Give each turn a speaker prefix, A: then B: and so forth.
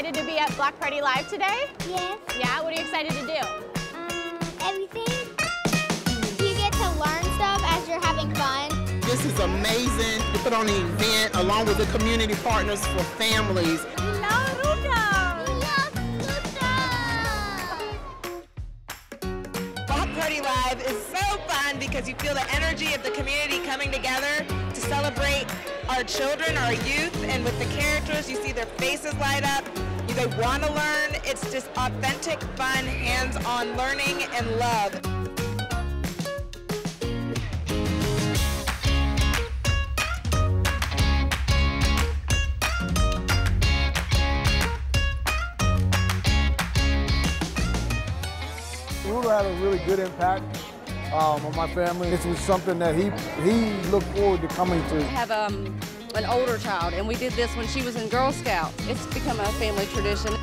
A: excited to be at Block Party Live today?
B: Yes.
A: Yeah, what are you excited to do?
B: Um, everything. You get to learn stuff as you're having fun.
C: This is amazing. We put on the event along with the community partners for families.
A: We love Rootle!
B: We love Luca.
D: Block Party Live is so fun because you feel the energy of the community coming together to celebrate our children, our youth, and with the characters, you see their faces light up. They want to learn. It's just authentic, fun, hands-on learning and love.
E: Rootle had a really good impact um, my family. This was something that he he looked forward to coming to.
F: I have um, an older child, and we did this when she was in Girl Scout. It's become a family tradition.